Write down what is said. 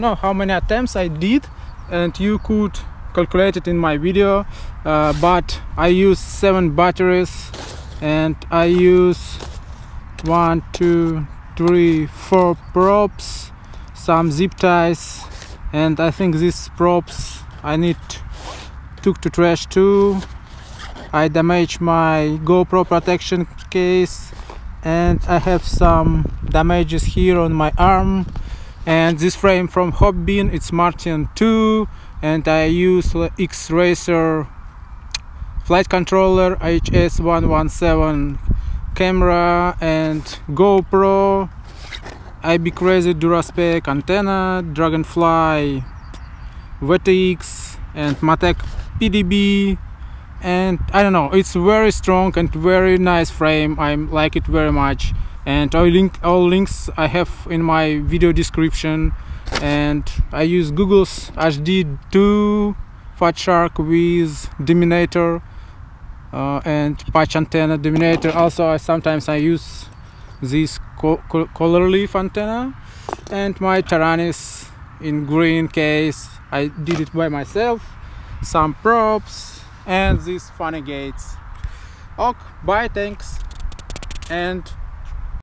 know how many attempts I did and you could calculate it in my video uh, but I use seven batteries and I use one two three four props some zip ties and I think these props I need took to trash too. I damaged my GoPro protection case and I have some damages here on my arm and this frame from Hobbein it's Martian 2 and I use X-Racer flight controller HS1177 camera and GoPro IBCrazy Dura-Spec antenna Dragonfly VTX and Matek PDB and I don't know it's very strong and very nice frame I like it very much and all link all links I have in my video description. And I use Google's HD2 Fat Shark with Dominator uh, and patch antenna Dominator also I, sometimes I use this co color leaf antenna. And my Taranis in green case I did it by myself. Some props and these funny gates. Ok bye thanks. And